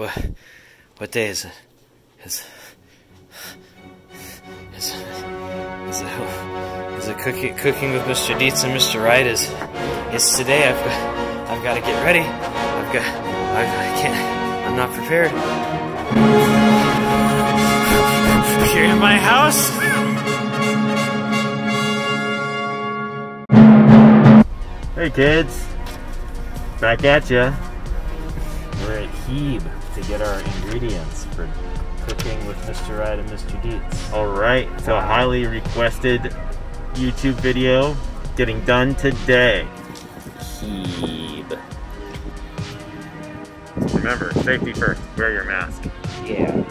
What what day is it? Is is is it is it cooking cooking with Mr. Dietz and Mr. Wright is is today I've got I've got to get ready. I've got I, I can't I'm not prepared. Here in my house. Hey kids, back at ya. We're at Hebe to get our ingredients for cooking with Mr. Wright and Mr. Dietz. All right, so a highly requested YouTube video getting done today. Hebe. Remember, safety first. Wear your mask. Yeah.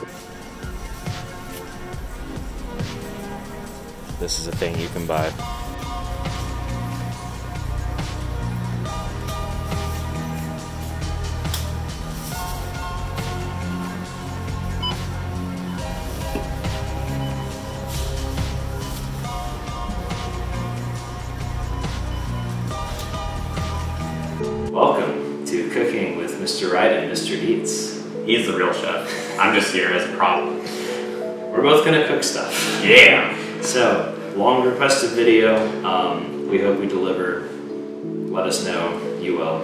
This is a thing you can buy. He's the real chef. I'm just here as a prop. We're both gonna cook stuff. Yeah. So, long requested video. Um, we hope we deliver. Let us know. You will.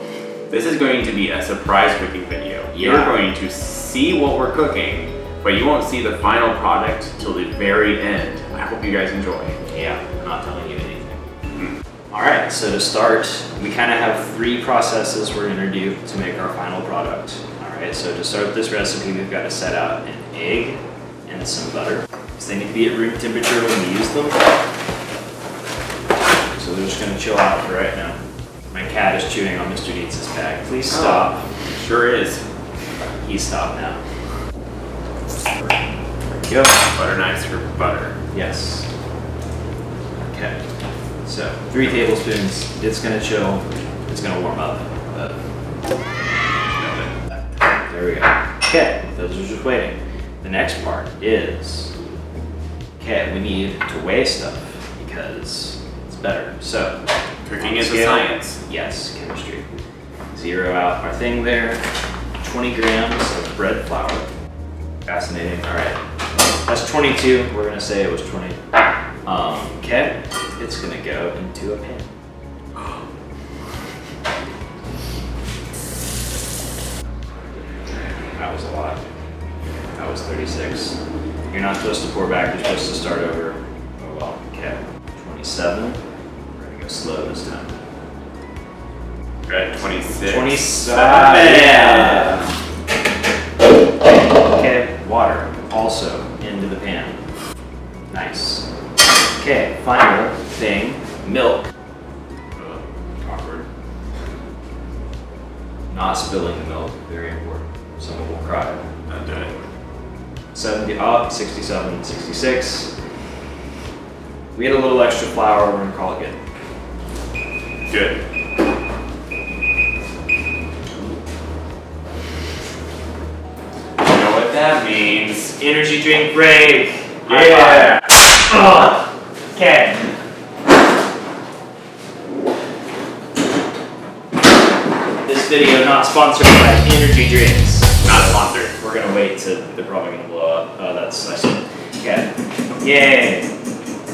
This is going to be a surprise cooking video. You're going to see what we're cooking, but you won't see the final product till the very end. I hope you guys enjoy. Yeah, I'm not telling you anything. All right, so to start, we kind of have three processes we're gonna do to make our final product. Right, so to start with this recipe, we've got to set out an egg and some butter. So they need to be at room temperature when we use them. So they're just gonna chill out for right now. My cat is chewing on Mr. Dietz's bag. Please oh. stop. Sure is. He stopped now. There we go. Butter knives for butter. Yes. Okay. So three tablespoons. It's gonna chill. It's gonna warm up. But there we go. Okay. Those are just waiting. The next part is okay. We need to weigh stuff because it's better. So Cooking is a science. Yes, chemistry. Zero out our thing there. 20 grams of bread flour. Fascinating. All right. That's 22. We're gonna say it was 20. Um, okay. It's gonna go into a pan. That was a lot. That was 36. You're not supposed to pour back. You're supposed to start over. Oh well. Okay. 27. We're gonna go slow this time. We're at 26. 27. Okay, water also into the pan. Nice. Okay, final thing, milk. Not spilling the milk, very important. Someone will cry. Not doing it. 70 up, 67, 66. We had a little extra flour, we're gonna call it good. Good. You know what that means? Energy drink break! Yeah. Okay. This video not sponsored by energy drinks. Not sponsored. We're gonna wait to they're probably gonna blow up. Oh, that's I see. Okay. Yay!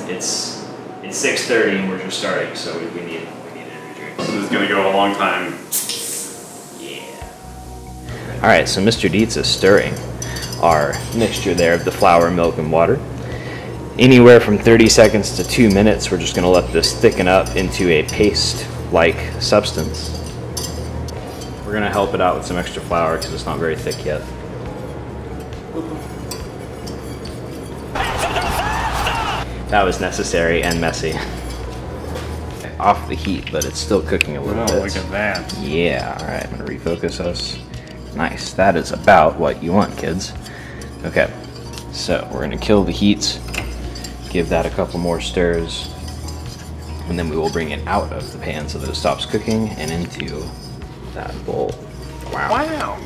It's it's 6:30 and we're just starting, so we, we need we need energy drinks. This is gonna go a long time. Yeah. All right, so Mr. Dietz is stirring our mixture there of the flour, milk, and water. Anywhere from 30 seconds to two minutes, we're just gonna let this thicken up into a paste-like substance. We're gonna help it out with some extra flour because it's not very thick yet. That was necessary and messy. Off the heat, but it's still cooking a little oh, bit. that. Yeah, all right, I'm gonna refocus us. Nice, that is about what you want, kids. Okay, so we're gonna kill the heat, give that a couple more stirs, and then we will bring it out of the pan so that it stops cooking and into that bowl. Wow. Wow.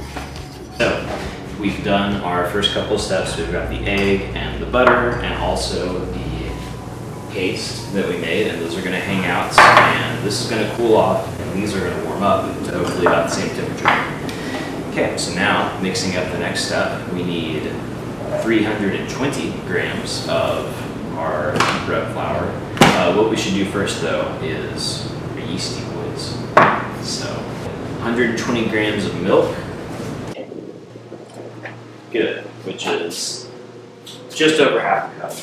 So, we've done our first couple of steps. We've got the egg and the butter and also the paste that we made, and those are gonna hang out, and this is gonna cool off, and these are gonna warm up to hopefully about the same temperature. Okay, so now mixing up the next step, we need 320 grams of our bread flour. Uh, what we should do first though is our yeasty woods. So 120 grams of milk. Good, which is just over half a cup.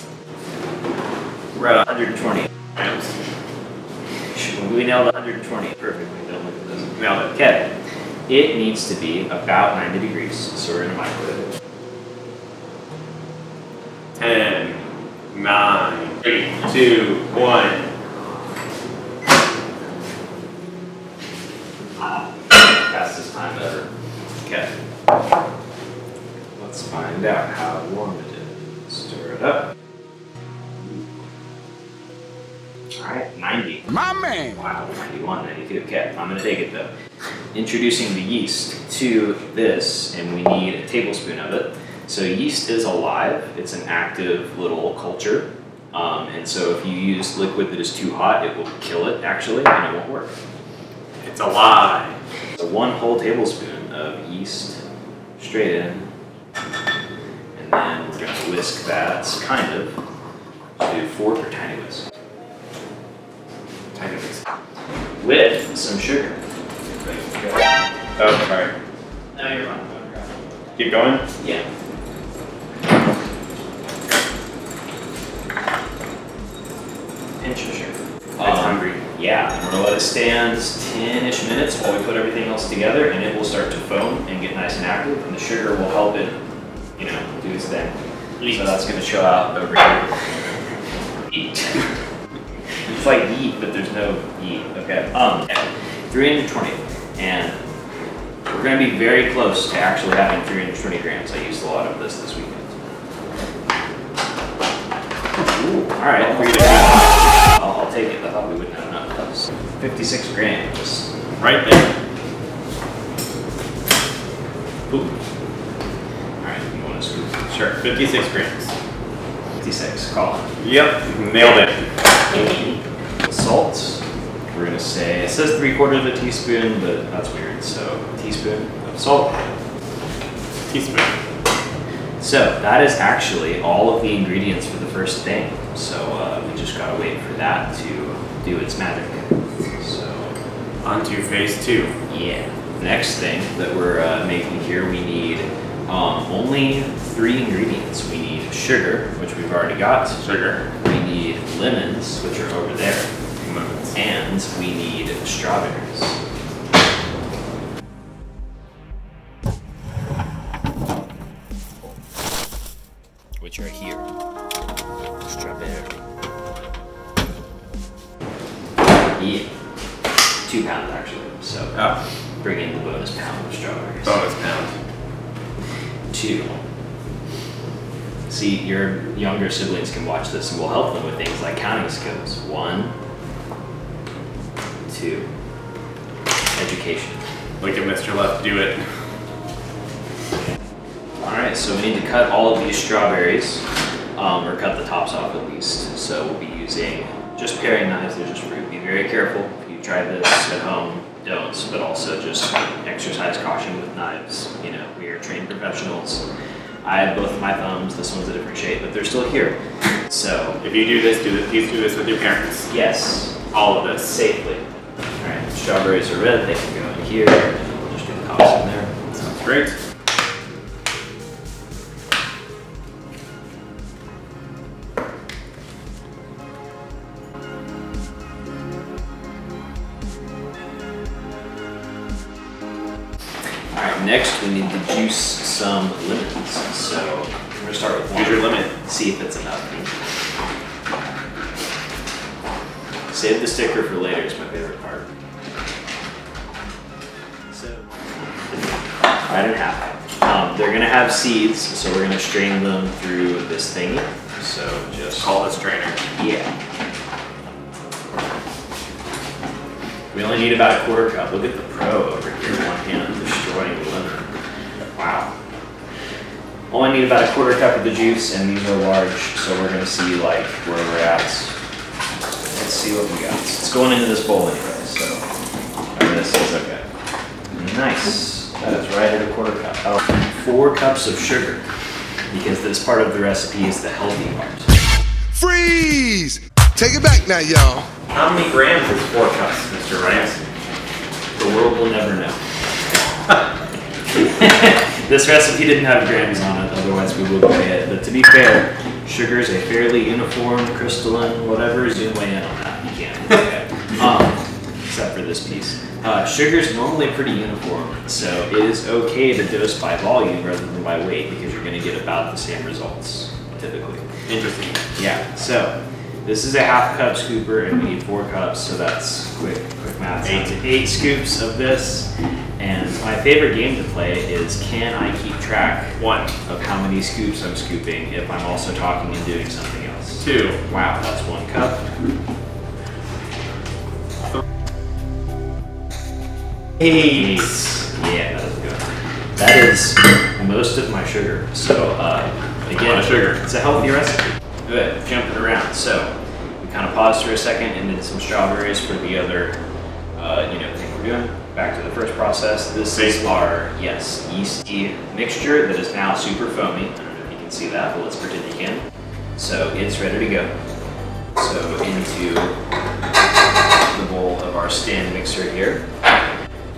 We're at 120 grams. We nailed 120 perfectly. Don't look at this. Nailed it. Okay. It needs to be about 90 degrees, so we're gonna microwave it. 10, 9, 3, 2, 1. Okay, I'm gonna take it though. Introducing the yeast to this, and we need a tablespoon of it. So yeast is alive, it's an active little culture. Um, and so if you use liquid that is too hot, it will kill it actually, and it won't work. It's alive. So one whole tablespoon of yeast straight in. And then we're gonna whisk that, kind of, to fork or tiny whisk. Tiny whisk. With some sugar. Oh, sorry. No, you're fine. Keep going. Yeah. Pinch of sugar. It's um, hungry. Yeah, and we're gonna let it stand 10-ish minutes while we put everything else together, and it will start to foam and get nice and active, and the sugar will help it, you know, do its thing. So that's gonna show out over here. Eat. it's like eat, but there's no eat. Okay. Um. 320, and we're gonna be very close to actually having 320 grams. I used a lot of this this weekend. Ooh, all right. We're gonna I'll, I'll take it. I thought we wouldn't have enough. That was 56 grams. Right there. Ooh. All right. You want to scoop? Sure. 56 grams. 56. Call it. Yep. Nailed it. Salt. We're gonna say it says three quarters of a teaspoon, but that's weird. So teaspoon of salt. Teaspoon. So that is actually all of the ingredients for the first thing. So uh, we just gotta wait for that to do its magic. So On to phase two. yeah. Next thing that we're uh, making here, we need um, only three ingredients. We need sugar, which we've already got. Sugar. We need lemons, which are over there. And we need strawberries. These strawberries, um, or cut the tops off at least. So we'll be using just paring knives, they're just fruit. Be very careful. If you try this at home, don't, but also just exercise caution with knives. You know, we are trained professionals. I have both of my thumbs, this one's a different shape, but they're still here. So, If you do this, do this. Please do this with your parents. yes, All of this. safely. Alright, strawberries are red, they can go in here, and we'll just do the tops in there. Sounds great. Juice, and these are large, so we're gonna see like where we're at. Let's see what we got. It's going into this bowl anyway, so. And this is okay. Nice. That is right at a quarter cup. Oh, four cups of sugar, because this part of the recipe is the healthy part. Freeze! Take it back now, y'all. How many grams is four cups, Mr. Rice? The world will never know. this recipe didn't have grams on it, otherwise we would weigh it. But to be fair, sugar is a fairly uniform, crystalline, whatever. Zoom way in on that. You can. Okay. Um, except for this piece. Uh, sugar is normally pretty uniform, so it is okay to dose by volume rather than by weight because you're going to get about the same results typically. Interesting. Yeah, so this is a half cup scooper and we need four cups, so that's quick, quick math. Eight, eight scoops of this. And my favorite game to play is can I keep track One, of how many scoops I'm scooping if I'm also talking and doing something else? two, Wow, that's one cup. eight. Yeah, that is good. That is most of my sugar. So uh, again, lot of sugar. It's a healthy recipe. Good, jumping around. So we kind of paused for a second and did some strawberries for the other, uh, you know, thing we're doing. Back to the first process. This is our yes yeasty mixture that is now super foamy. I don't know if you can see that, but let's pretend you can. So it's ready to go. So into the bowl of our stand mixer here.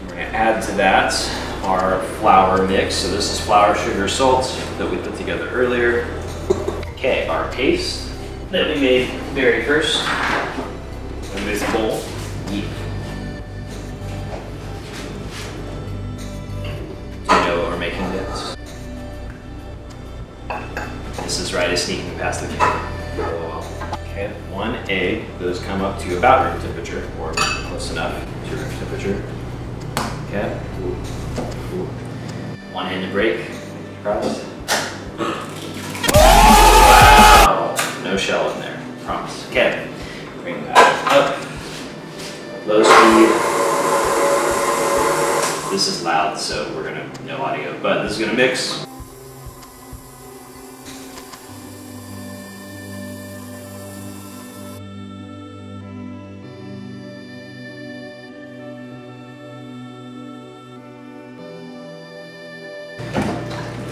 We're going to add to that our flour mix. So this is flour, sugar, salt that we put together earlier. Okay, our paste that we made very first in this bowl. You know we're making this? This is right, is sneaking past the camera. Okay, one egg. Those come up to about room temperature, or close enough to room temperature. Okay. One handed break. Promise. Wow! No shell in there. Promise. Okay. Bring that up. Low speed. This is loud, so we're gonna no audio, but this is gonna mix.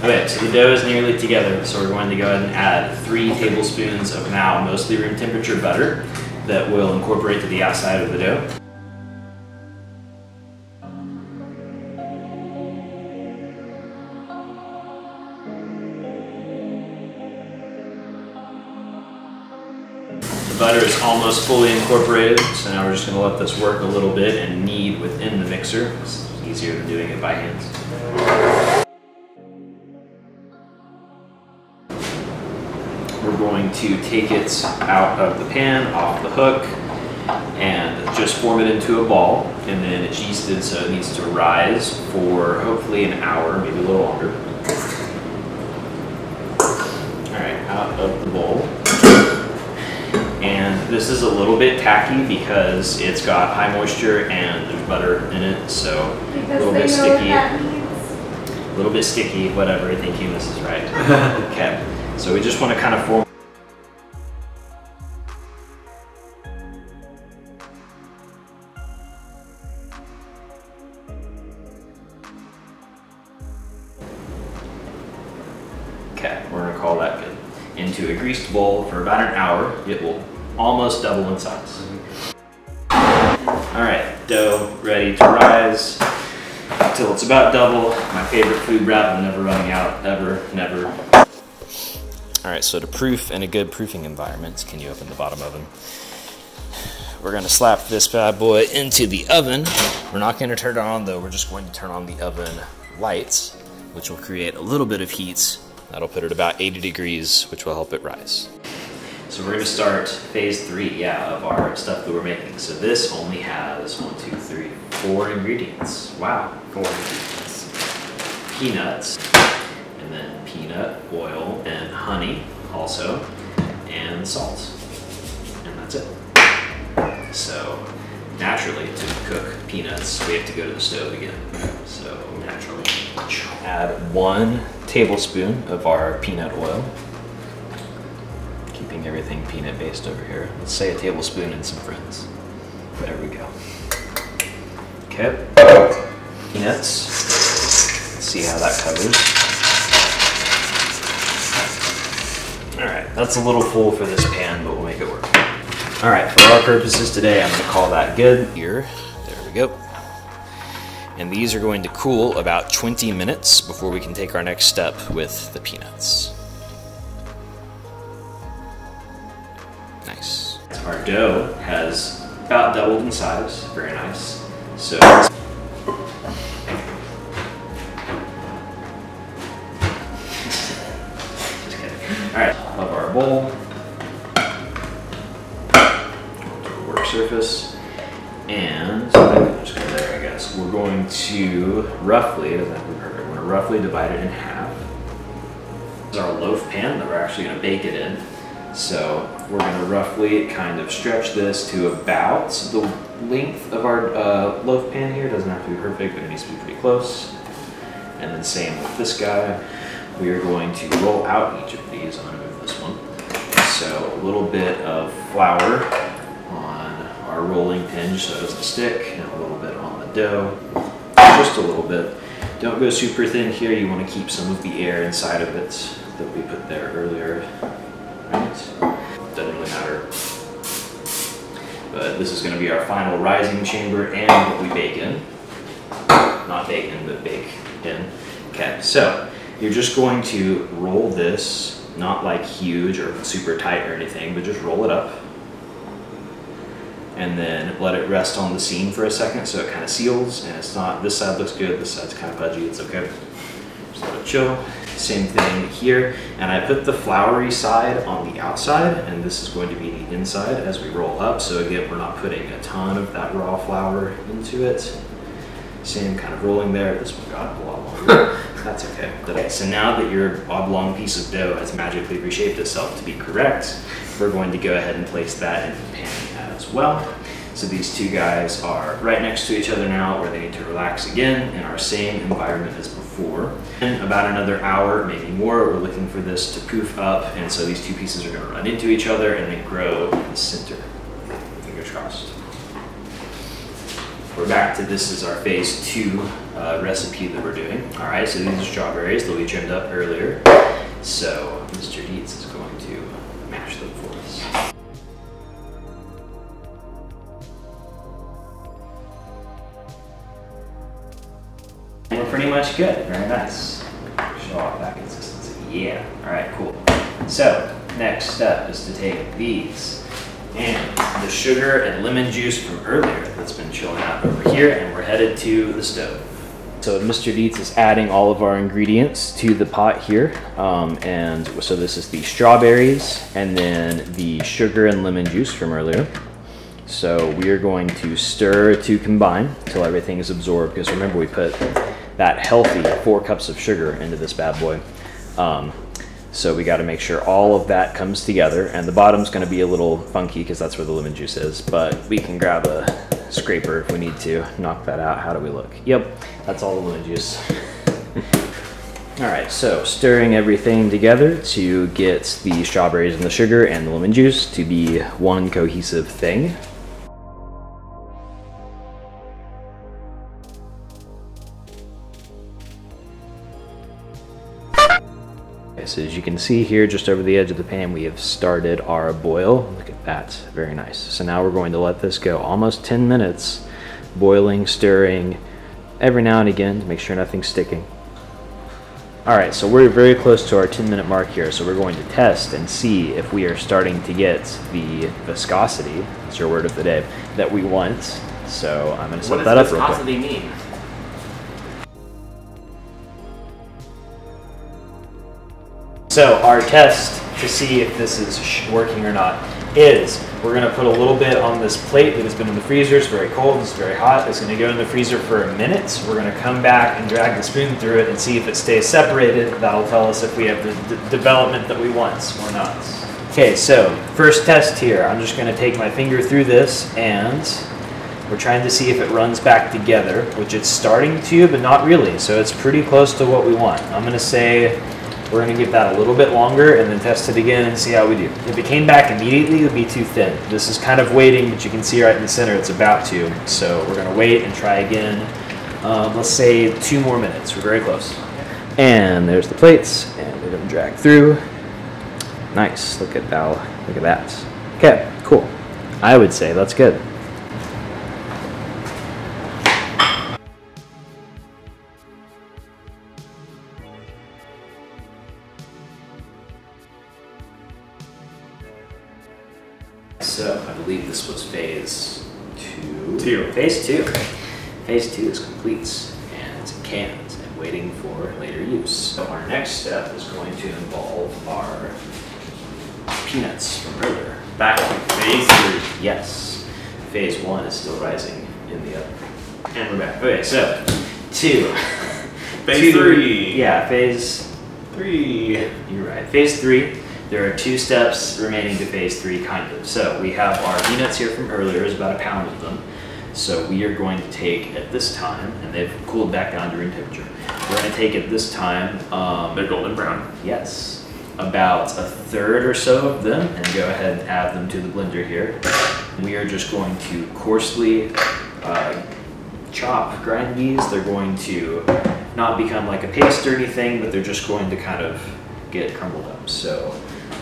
Okay, so the dough is nearly together, so we're going to go ahead and add three tablespoons of now mostly room temperature butter that will incorporate to the outside of the dough. Almost fully incorporated, so now we're just going to let this work a little bit and knead within the mixer. It's easier than doing it by hand. We're going to take it out of the pan, off the hook, and just form it into a ball. And then it's yeasted, so it needs to rise for hopefully an hour, maybe a little longer. All right, out of the bowl. And this is a little bit tacky because it's got high moisture and there's butter in it, so a little bit sticky. what that means. A little bit sticky, whatever. Thank you, Mrs. Right. okay, so we just want to kind of form. Okay, we're gonna call that good. Into a greased bowl for about an hour. It will almost double in size. All right, dough ready to rise until it's about double. My favorite food route, I'm never running out, ever, never. All right, so to proof in a good proofing environment, can you open the bottom oven? We're gonna slap this bad boy into the oven. We're not gonna turn it on though, we're just going to turn on the oven lights, which will create a little bit of heat. That'll put it about 80 degrees, which will help it rise. So we're gonna start phase three, yeah, of our stuff that we're making. So this only has one, two, three, four ingredients. Wow, four ingredients. Peanuts, and then peanut oil and honey also, and salt. And that's it. So naturally, to cook peanuts, we have to go to the stove again. So naturally, add one tablespoon of our peanut oil everything peanut based over here. Let's say a tablespoon and some friends. There we go. Okay. Peanuts. see how that covers. All right, that's a little full for this pan, but we'll make it work. All right, for our purposes today, I'm gonna call that good. Here, there we go. And these are going to cool about 20 minutes before we can take our next step with the peanuts. Our dough has about doubled in size, very nice. So All right, of our bowl. Work surface. And just go there, I guess. We're going to roughly, doesn't have to be perfect, we're gonna roughly divide it in half. This is our loaf pan that we're actually gonna bake it in. So we're gonna roughly kind of stretch this to about the length of our uh, loaf pan here. Doesn't have to be perfect, but it needs to be pretty close. And then same with this guy. We are going to roll out each of these. I'm gonna move this one. So a little bit of flour on our rolling pin so it doesn't stick, and a little bit on the dough, just a little bit. Don't go super thin here. You want to keep some of the air inside of it that we put there earlier. But this is going to be our final rising chamber and what we bake in. Not bake in, but bake in. Okay, so you're just going to roll this, not like huge or super tight or anything, but just roll it up. And then let it rest on the seam for a second so it kind of seals and it's not, this side looks good, this side's kind of pudgy, it's okay. Just let it chill. Same thing here. And I put the floury side on the outside and this is going to be the inside as we roll up. So again, we're not putting a ton of that raw flour into it. Same kind of rolling there. This one got a lot longer. That's okay. Okay, uh, so now that your oblong piece of dough has magically reshaped itself to be correct, we're going to go ahead and place that in the pan as well. So these two guys are right next to each other now where they need to relax again in our same environment as before. In about another hour, maybe more, we're looking for this to poof up and so these two pieces are gonna run into each other and then grow in the center. Fingers crossed. We're back to this is our phase two uh, recipe that we're doing. All right, so these are strawberries. They'll be trimmed up earlier. So Mr. Dietz is pretty much good. Very nice. Show off that consistency. Yeah. All right, cool. So next step is to take these and the sugar and lemon juice from earlier that's been chilling out over here, and we're headed to the stove. So Mr. Dietz is adding all of our ingredients to the pot here, um, and so this is the strawberries and then the sugar and lemon juice from earlier. So we are going to stir to combine until everything is absorbed. Because remember, we put that healthy four cups of sugar into this bad boy. Um, so we got to make sure all of that comes together. And the bottom's going to be a little funky because that's where the lemon juice is. But we can grab a scraper if we need to knock that out. How do we look? Yep, that's all the lemon juice. All right, so stirring everything together to get the strawberries and the sugar and the lemon juice to be one cohesive thing. Can see here, just over the edge of the pan, we have started our boil. Look at that, very nice. So now we're going to let this go almost 10 minutes, boiling, stirring, every now and again to make sure nothing's sticking. All right, so we're very close to our 10 minute mark here, so we're going to test and see if we are starting to get the viscosity, that's your word of the day, that we want. So I'm gonna set What that up real quick. viscosity mean? So our test to see if this is working or not is we're gonna put a little bit on this plate that has been in the freezer. It's very cold. It's very hot. It's gonna go in the freezer for a minute. So We're gonna come back and drag the spoon through it and see if it stays separated. That'll tell us if we have the development that we want or not. Okay, so first test here. I'm just gonna take my finger through this and we're trying to see if it runs back together, which it's starting to, but not really. So it's pretty close to what we want. I'm gonna say we're gonna give that a little bit longer and then test it again and see how we do. If it came back immediately, it would be too thin. This is kind of waiting, but you can see right in the center it's about to. So we're gonna wait and try again Um, let's say two more minutes. We're very close. And there's the plates, and we're gonna drag through. Nice. Look at that. Look at that. Okay, cool. I would say that's good. Okay, so two. Phase Two- three. Yeah, phase Three. you're right. Phase three, there are two steps remaining to phase three, kind of. So we have our peanuts here from earlier, there's about a pound of them. So we are going to take at this time, and they've cooled back down to room temperature. We're going to take at this time, um, They're golden brown. yes, about a third or so of them, and go ahead and add them to the blender here. We are just going to coarsely uh, chop, grind these. They're going to not become like a paste or anything, but they're just going to kind of get crumbled up. So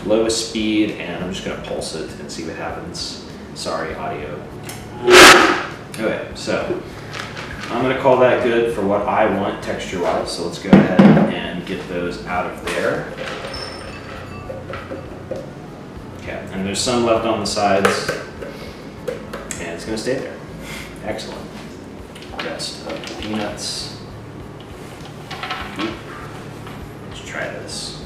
low speed, and I'm just gonna pulse it and see what happens. Sorry, audio. Okay, so I'm gonna call that good for what I want texture-wise. So let's go ahead and get those out of there. Okay, and there's some left on the sides, and it's gonna stay there. Excellent. Rest of the peanuts. Let's try this.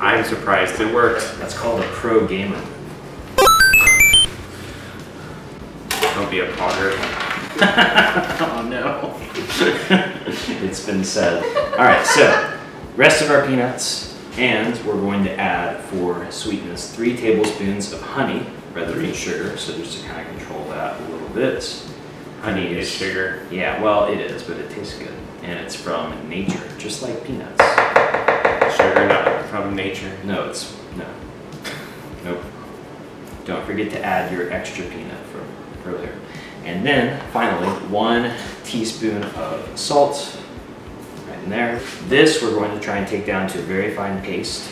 I'm surprised it worked. That's called a pro gamer. Don't be a pogger. Oh no. it's been said. Alright, so rest of our peanuts, and we're going to add for sweetness three tablespoons of honey rather than mm-hmm. sugar. So just to kind of control that a little bit. Honey is sugar. Yeah, well it is, but it tastes good. And it's from nature, just like peanuts. Sugar not from nature. No, it's no. Nope. Don't forget to add your extra peanut from earlier. And then finally, one teaspoon of salt in there. This we're going to try and take down to a very fine paste.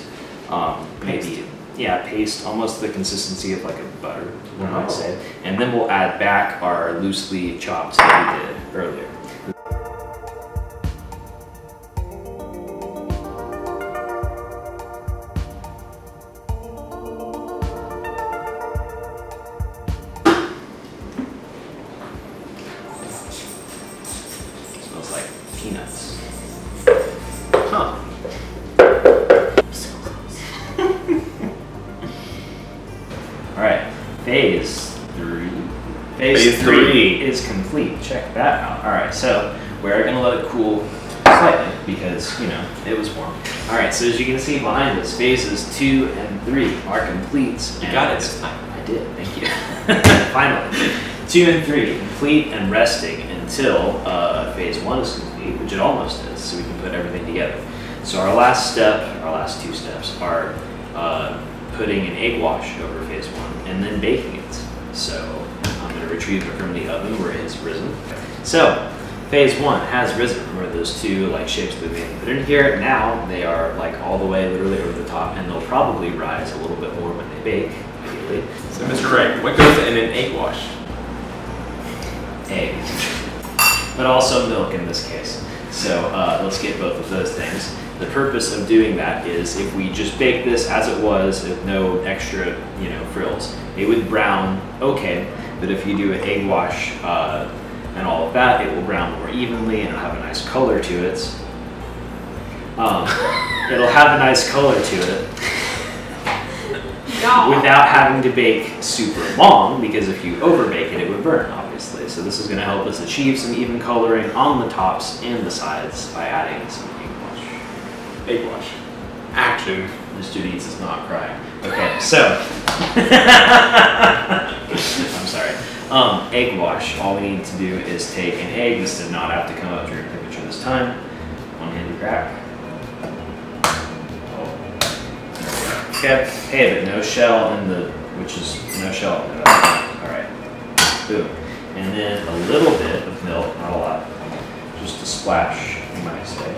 Um, maybe, yeah, paste, almost the consistency of like a butter, one Oh. might say. And then we'll add back our loosely chopped that we did earlier. We're gonna let it cool slightly because you know it was warm. All right, so as you can see behind us, phases two and three are complete. You got it this time. I did. Thank you. Finally, two and three complete and resting until uh, phase one is complete, which it almost is. So we can put everything together. So our last step, our last two steps, are uh, putting an egg wash over phase one and then baking it. So I'm going to retrieve it from the oven where it has risen. So phase one has risen. Remember those two like shapes that we made put in here? Now they are like all the way literally over the top, and they'll probably rise a little bit more when they bake. Ideally, So, Mr. Craig, what goes in an egg wash? egg, but also milk in this case. So uh, let's get both of those things. The purpose of doing that is if we just bake this as it was with no extra, you know, frills, it would brown okay. But if you do an egg wash uh, and all of that, it will brown more evenly and it'll have a nice color to it. Um, it'll have a nice color to it Y'all. without having to bake super long because if you overbake it, it would burn, obviously. So this is going to help us achieve some even coloring on the tops and the sides by adding some egg wash. Egg wash. Action. Mr. Dietz is not crying. Okay, so. I'm sorry. Um, egg wash. All we need to do is take an egg. This did not have to come up to room temperature this time. One-handed crack. Oh. Okay. Hey, but no shell in the, which is no shell. in the- All right. Boom. and then a little bit of milk, not a lot, just a splash, you might say.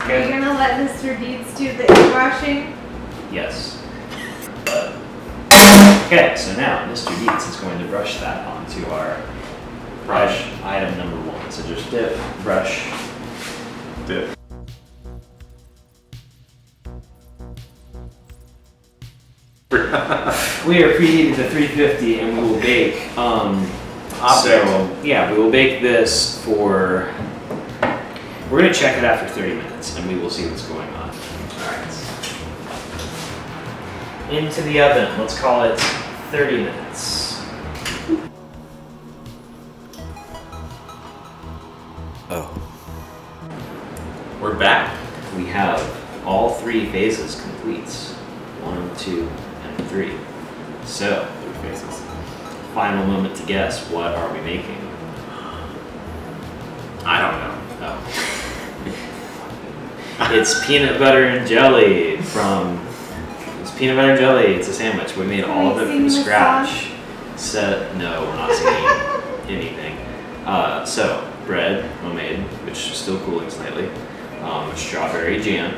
Are you gonna let Mr. Beats do the egg washing? Yes. But okay, so now Mr. Dietz is going to brush that onto our brush item number one. So just dip, brush, Dip. We are preheated to 350 and we will bake. Um, so, yeah, we will bake this for. We're going to check it after 30 minutes and we will see what's going on. Alright. Into the oven. Let's call it 30 minutes. Phases completes. one, two, and three. So, Three faces. final moment to guess what are we making? I don't know. Oh. it's peanut butter and jelly from. It's peanut butter and jelly. It's a sandwich. We made all of it from we sing the scratch. So no, we're not singing anything. Uh, so bread, homemade, which is still cooling slightly. Um, strawberry jam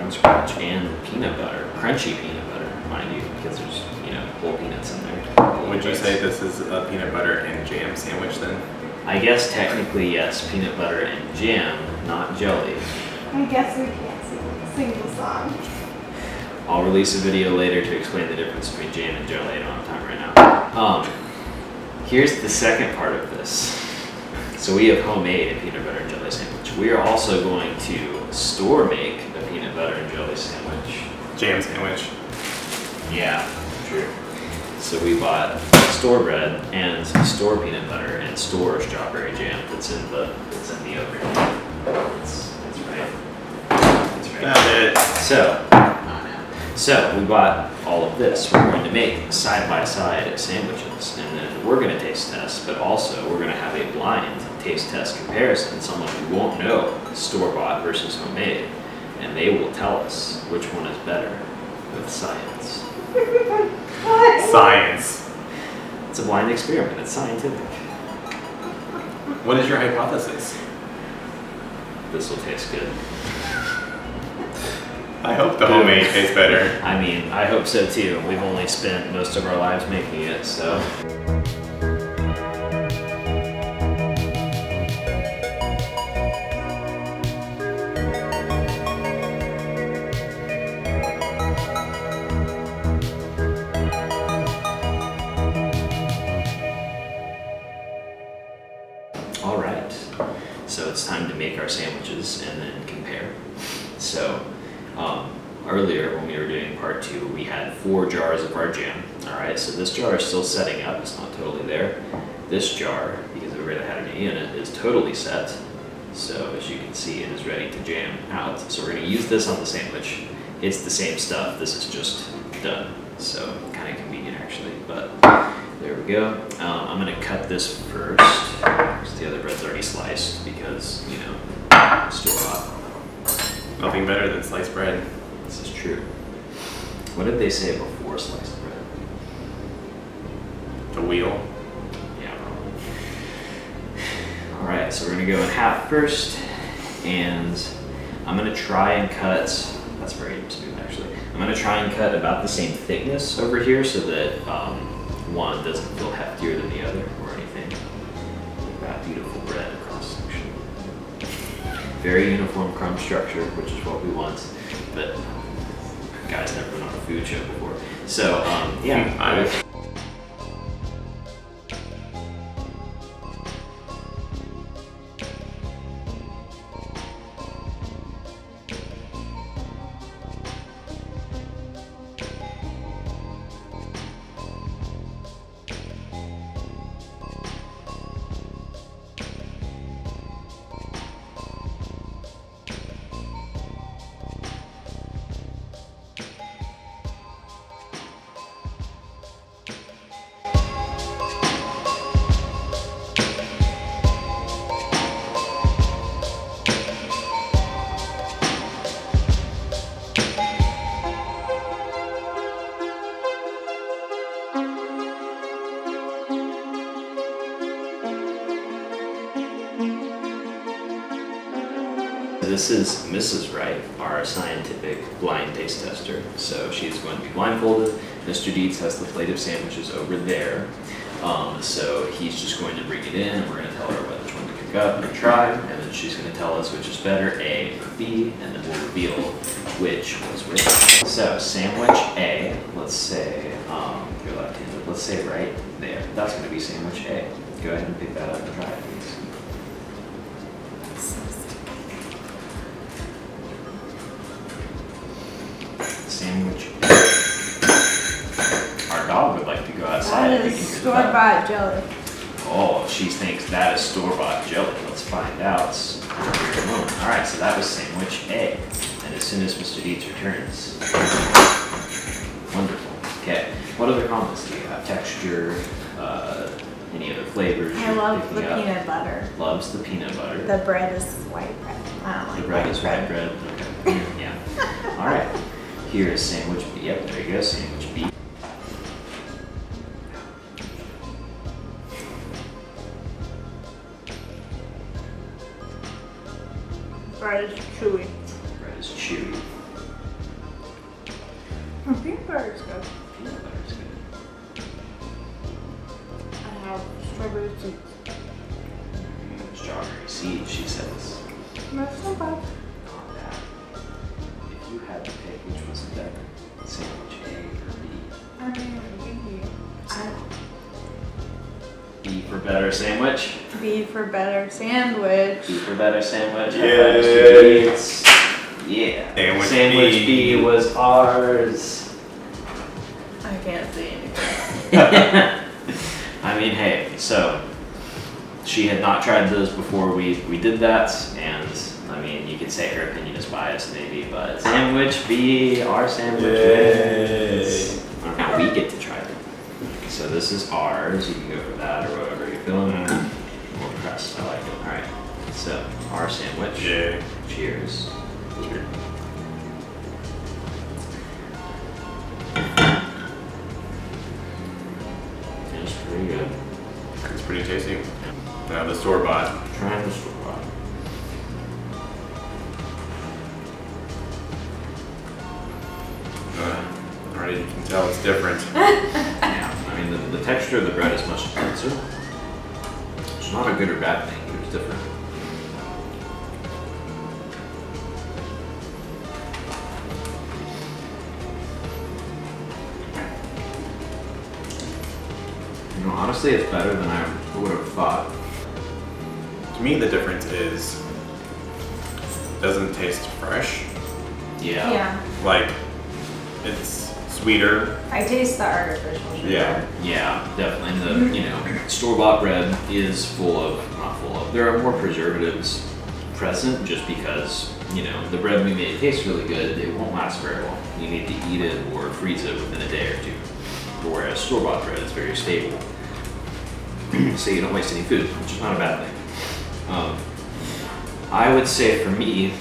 from scratch and peanut butter, crunchy peanut butter, mind you, because there's you know whole peanuts in there. Would you say this is a peanut butter and jam sandwich then? I guess technically yes, peanut butter and jam, not jelly. I guess we can't sing, sing the song. I'll release a video later to explain the difference between jam and jelly. I don't have time right now. Um, here's the second part of this. So we have homemade a peanut butter and jelly sandwich. We are also going to store make a peanut butter and jelly sandwich. Jam sandwich. Yeah, true. So we bought store bread and store peanut butter and store strawberry jam that's in the that's in the oven. That's, that's right. That's right. Found it. So, so we bought all of this. We're going to make side by side sandwiches, and then we're going to taste test. But also, we're going to have a blind taste test comparison. Someone who won't know store bought versus homemade, and they will tell us which one is better with science. What? Science. It's a blind experiment. It's scientific. What is your hypothesis? This will taste good. I hope the homemade tastes better. I mean, I hope so too. We've only spent most of our lives making it, so. Jam. All right. So this jar is still setting up. It's not totally there. This jar, because we already had an E in it, is totally set. So as you can see, it is ready to jam out. So we're going to use this on the sandwich. It's the same stuff. This is just done. So kind of convenient actually, but there we go. Um, I'm gonna cut this first. 'cause the other bread's already sliced because, you know, store bought. Nothing better than sliced bread. This is true. What did they say before sliced bread? The wheel. Yeah. Alright, so we're gonna go in half first, and I'm gonna try and cut, that's very smooth actually. I'm gonna try and cut about the same thickness over here so that um, one doesn't feel heftier than the other or anything. That beautiful bread cross section. Very uniform crumb structure, which is what we want, but guys never been on a food show before. So, um, yeah. I- this is Mrs. Wright, our scientific blind taste tester. So she's going to be blindfolded. Mr. Dietz has the plate of sandwiches over there. Um, so he's just going to bring it in, and we're going to tell her which one to pick up and try, and then she's going to tell us which is better, A or B, and then we'll reveal which was which. So sandwich A, let's say, um, you're left-handed, let's say right there. That's going to be sandwich A. Go ahead and pick that up and try it, bought jelly. Oh, she thinks that is store-bought jelly. Let's find out. All right, so that was sandwich A. And as soon as Mr. Dietz returns. Wonderful. Okay. What other comments do you have? Texture, uh, any other flavors? I love the up? peanut butter. Loves the peanut butter. The bread is white bread. I don't like The bread is white bread. Okay. Yeah. All right. Here is sandwich B. Yep, there you go. Sandwich B. Bread is chewy. Bread is chewy. Peanut butter is good. Peanut butter is good. I have strawberry seeds. Mm, Strawberry seed, she says. That's not bad. Not bad. If you had to pick which was better, sandwich A or B? I mean, maybe. I B for better sandwich. B for better sandwich. B for better sandwich. High Yay. five, Mr. Dietz. Yeah. Sandwich Sandwich B. B was ours. I can't see anything. I mean, hey, so she had not tried those before we, we did that, and I mean, you could say her opinion is biased maybe, but sandwich B, our sandwich Yay. is. Now we get to try them. So this is ours. You can go for that or whatever you're feeling. More crust. I like it. All right. So our sandwich. Yeah. Cheers. It's pretty tasty. Now the store bought. Trying the store bought. Uh, already you can tell it's different. Yeah, I mean, the, the texture of the bread is much denser. It's not a good or bad thing, but it's different. You know, honestly, it's better than I would have thought. To me, the difference is it doesn't taste fresh. Yeah. Yeah. Like it's sweeter. I taste the artificial sugar. Yeah. Yeah, definitely. And the mm-hmm. you know store bought bread is full of not full of. There are more preservatives present just because you know the bread we made tastes really good. It won't last very long. You need to eat it or freeze it within a day or two. Whereas store bought bread is very stable, so you don't waste any food, which is not a bad thing. Um, I would say for me,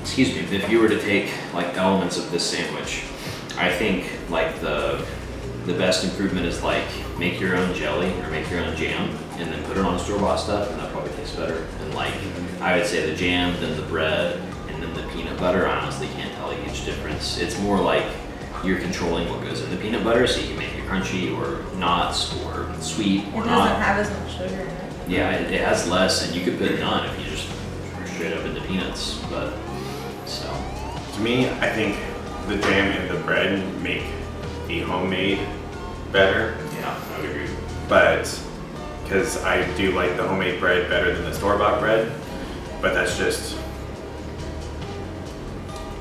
excuse me, if you were to take like elements of this sandwich, I think like the the best improvement is like make your own jelly or make your own jam and then put it on store bought stuff and that probably tastes better. And like I would say the jam, then the bread, and then the peanut butter. I honestly can't tell a huge difference. It's more like you're controlling what goes in the peanut butter, so you can make it crunchy or nuts or sweet or It or doesn't not. have as much sugar in it. Yeah, it, it has less, and you could put none if you just straight up into peanuts. But so To me, I think the jam and the bread make the homemade better. yeah, I would agree. But because I do like the homemade bread better than the store bought bread, but that's just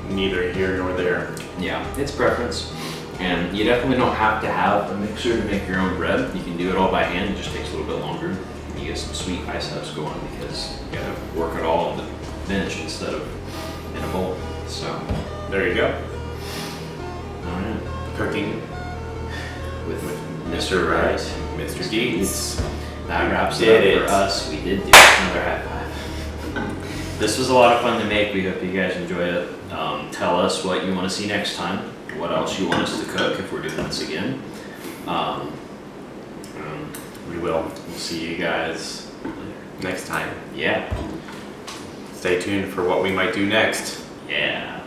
neither here nor there. Yeah, it's preference. And you definitely don't have to have a mixer to make your own bread. You can do it all by hand, it just takes a little bit longer. You get some sweet biceps going because you gotta work it all on the bench instead of in a bowl. So, There you go. alright. Cooking With, with Mr. Wright. Mr. Dietz. That wraps it it. up for us. We did do another high five. This was a lot of fun to make. We hope you guys enjoy it. Um, tell us what you want to see next time. What else you want us to cook if we're doing this again. Um, We will we'll see you guys. next time. Yeah. stay tuned for what we might do next. Yeah.